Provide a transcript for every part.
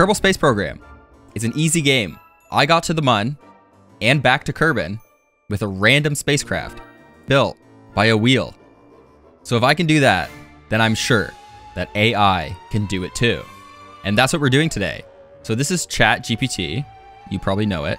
Kerbal Space Program. It's an easy game. I got to the Mun and back to Kerbin with a random spacecraft built by a wheel. So if I can do that, then I'm sure that AI can do it too. And that's what we're doing today. So this is Chat GPT. You probably know it.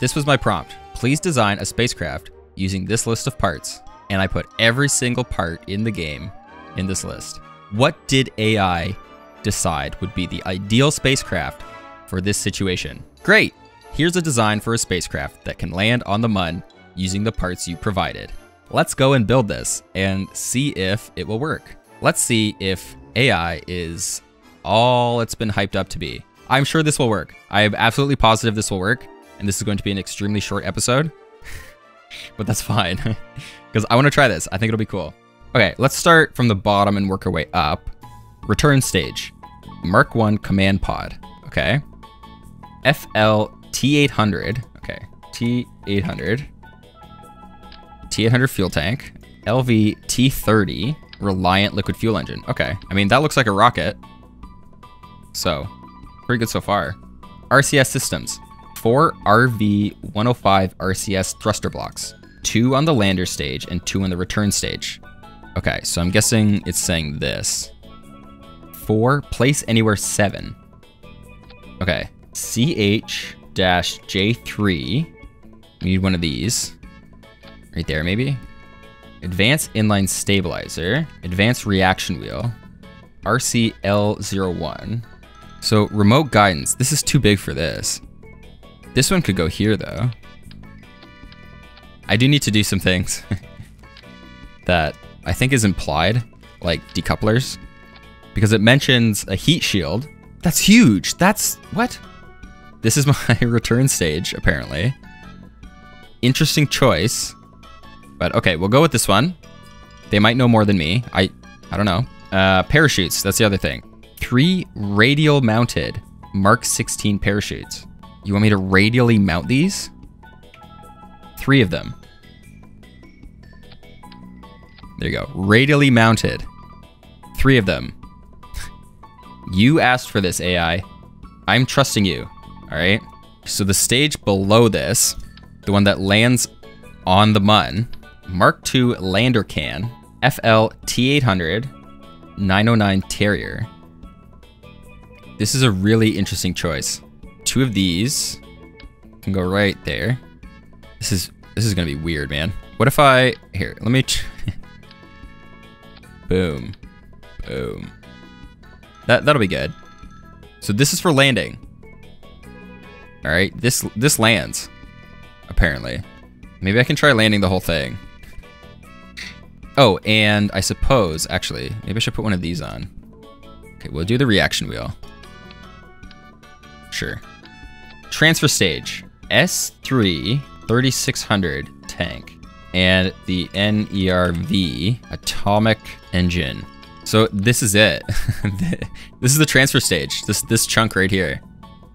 This was my prompt. Please design a spacecraft using this list of parts. And I put every single part in the game in this list. What did AI decide would be the ideal spacecraft for this situation? Great! Here's a design for a spacecraft that can land on the Mun using the parts you provided. Let's go and build this and see if it will work. Let's see if AI is all it's been hyped up to be. I'm sure this will work. I am absolutely positive this will work, and this is going to be an extremely short episode, but that's fine, because I want to try this. I think it'll be cool. Okay, let's start from the bottom and work our way up. Return stage. Mark 1 command pod. Okay. FL T800. Okay. T800. T800 fuel tank. LV T30 Reliant liquid fuel engine. Okay. I mean, that looks like a rocket. So, pretty good so far. RCS systems. Four RV-105 RCS thruster blocks. Two on the lander stage and two on the return stage. Okay, so I'm guessing it's saying this. Four, place anywhere seven. Okay, CH-J3. We need one of these. Right there, maybe? Advanced inline stabilizer. Advanced reaction wheel. RCL01. So remote guidance. This is too big for this. This one could go here though. I do need to do some things that I think is implied, like decouplers, because it mentions a heat shield. That's huge. That's what? This is my return stage, apparently. Interesting choice. But okay, we'll go with this one. They might know more than me. I I don't know. Uh, parachutes, that's the other thing. Three radial mounted Mark 16 parachutes. You want me to radially mount these? Three of them. There you go. Radially mounted. Three of them. You asked for this, AI. I'm trusting you. All right. So the stage below this, the one that lands on the Mun, Mark II lander can, FL T800 909 Terrier. This is a really interesting choice. Two of these can go right there. This is this is gonna be weird, man. What if I here? Let me. Boom, boom. That that'll be good. So this is for landing. All right, this this lands. Apparently, maybe I can try landing the whole thing. Oh, and I suppose actually, maybe I should put one of these on. Okay, we'll do the reaction wheel. Sure. Transfer stage S3 3600 tank and the NERV atomic engine. So this is it. this is the transfer stage. This this chunk right here.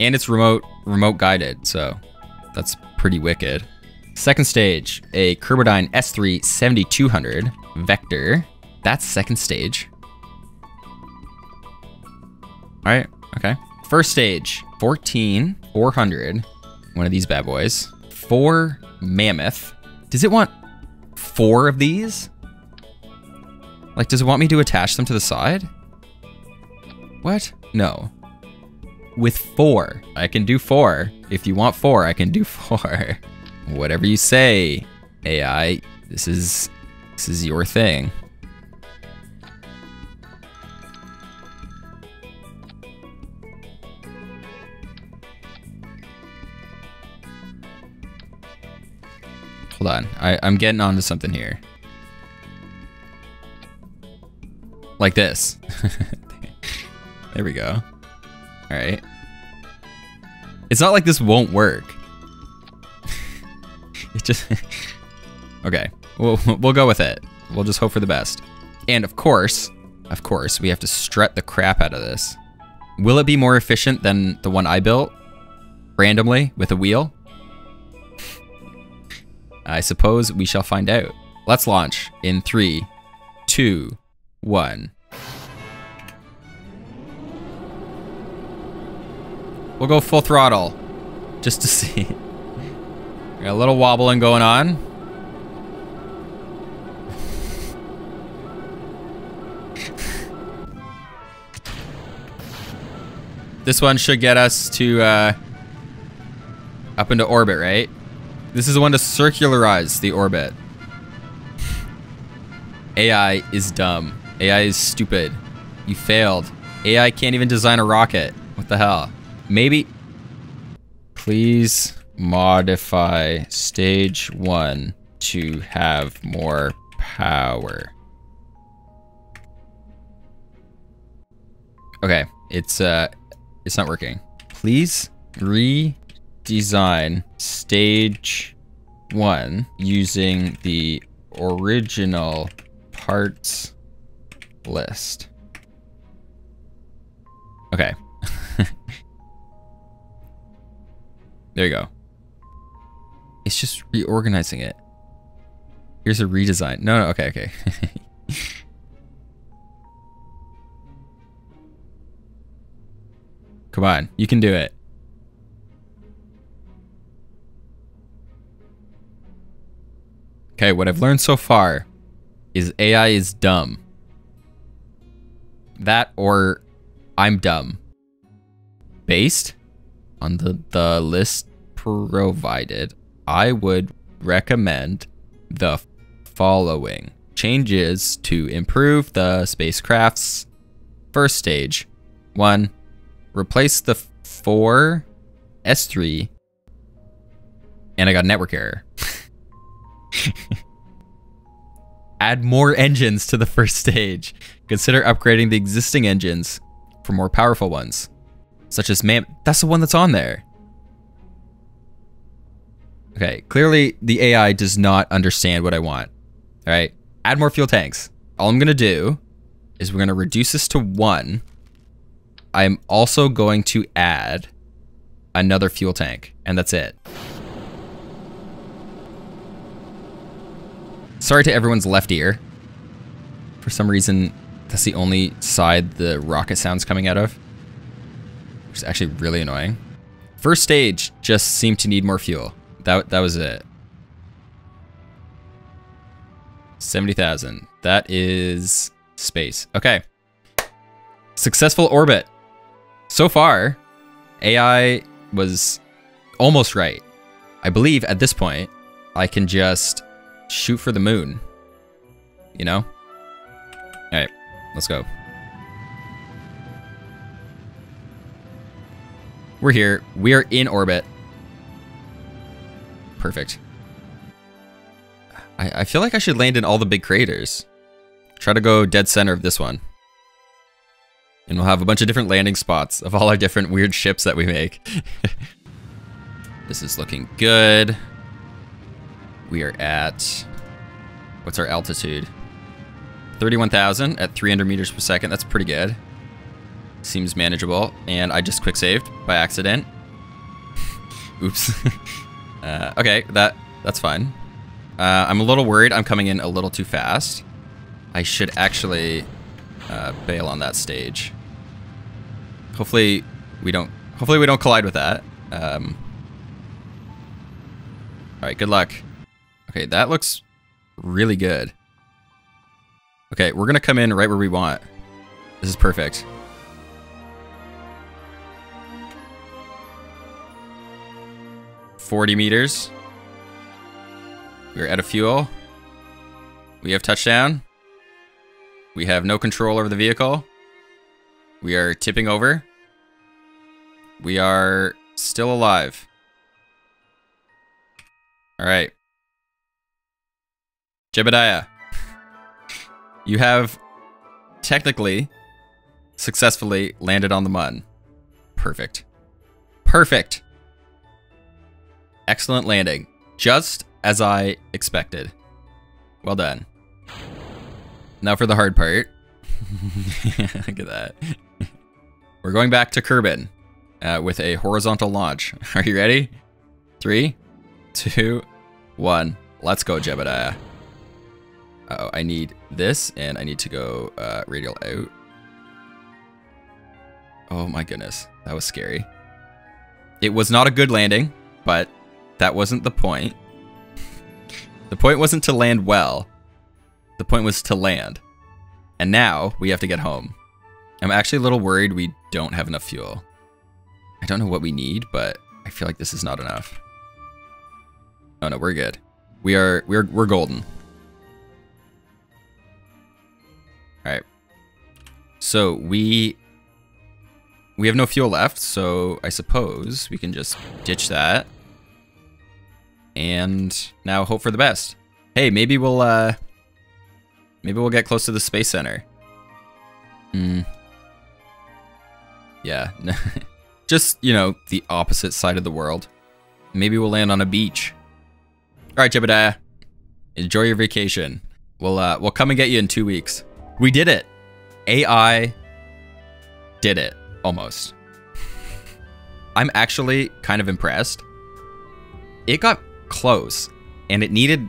And it's remote remote guided, so that's pretty wicked. Second stage, a Kerbodyne S3 7200 Vector. That's second stage. All right, okay. First stage, 14 400. One of these bad boys. Four Mammoth. Does it want four of these? Like, does it want me to attach them to the side? What? No. With four. I can do four. If you want four, I can do four. Whatever you say, AI. This is this is your thing. Hold on. I, I'm getting onto something here. Like this. there we go. Alright. It's not like this won't work. it just... okay. We'll, we'll go with it. We'll just hope for the best. And of course, of course, we have to strut the crap out of this. Will it be more efficient than the one I built? Randomly, with a wheel? I suppose we shall find out. Let's launch in three, two, one. We'll go full throttle. Just to see. Got a little wobbling going on. This one should get us to uh, up into orbit, right? This is the one to circularize the orbit. AI is dumb. AI is stupid. You failed. AI can't even design a rocket. What the hell? Maybe. Please modify stage one to have more power. Okay, it's uh it's not working. Please redesign stage one using the original parts list. Okay. there you go. It's just reorganizing it. Here's a redesign. No, no, okay, okay. Come on, you can do it. Okay, what I've learned so far is AI is dumb. That or I'm dumb. Based on the, the list provided, I would recommend the following changes to improve the spacecraft's first stage. One, replace the four S3 and I got a network error. Add more engines to the first stage. Consider upgrading the existing engines for more powerful ones, such as MAM. That's the one that's on there. Okay, clearly the AI does not understand what I want. All right, add more fuel tanks. All I'm gonna do is we're gonna reduce this to one. I'm also going to add another fuel tank, and that's it. Sorry to everyone's left ear. For some reason, that's the only side the rocket sound's coming out of. Which is actually really annoying. First stage just seemed to need more fuel. That, that was it. 70,000. That is space. Okay. Successful orbit. So far, AI was almost right. I believe at this point, I can just shoot for the moon. You know? Alright, let's go. We're here. We are in orbit. Perfect. I, I feel like I should land in all the big craters. Try to go dead center of this one. And we'll have a bunch of different landing spots of all our different weird ships that we make. this is looking good. We are at, what's our altitude? 31,000 at 300 meters per second. That's pretty good. Seems manageable. And I just quick saved by accident. Oops. uh, okay, that that's fine. Uh, I'm a little worried I'm coming in a little too fast. I should actually uh, bail on that stage. Hopefully we don't. Hopefully we don't collide with that. Um, all right, good luck. Okay, that looks really good. Okay, we're gonna come in right where we want. This is perfect. Forty meters. We're out of fuel. We have touchdown. We have no control over the vehicle. We are tipping over. We are still alive. All right. Jebediah, you have technically successfully landed on the mun. Perfect. Perfect. Excellent landing. Just as I expected. Well done. Now for the hard part. Look at that. We're going back to Kerbin uh, with a horizontal launch. Are you ready? Three, two, one. Let's go, Jebediah. Uh oh I need this, and I need to go uh, radial out. Oh my goodness, that was scary. It was not a good landing, but that wasn't the point. The point wasn't to land well. The point was to land. And now we have to get home. I'm actually a little worried we don't have enough fuel. I don't know what we need, but I feel like this is not enough. Oh no, we're good. We are we're we're golden. So we we have no fuel left, so I suppose we can just ditch that. And now hope for the best. Hey, maybe we'll uh maybe we'll get close to the space center. Hmm. Yeah. just, you know, the opposite side of the world. Maybe we'll land on a beach. All right, Jebediah. Enjoy your vacation. We'll uh we'll come and get you in 2 weeks. We did it. AI did it almost. I'm actually kind of impressed. It got close and it needed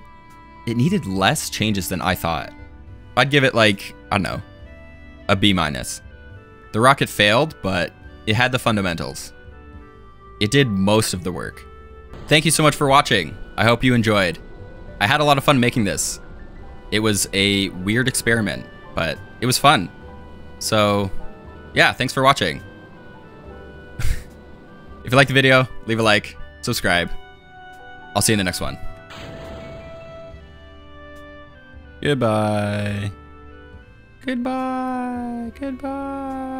it needed less changes than I thought. I'd give it like, I don't know, a B minus. The rocket failed, but it had the fundamentals. It did most of the work. Thank you so much for watching. I hope you enjoyed. I had a lot of fun making this. It was a weird experiment, but it was fun. So, yeah, thanks for watching. if you liked the video, leave a like, subscribe. I'll see you in the next one. Goodbye. Goodbye. Goodbye.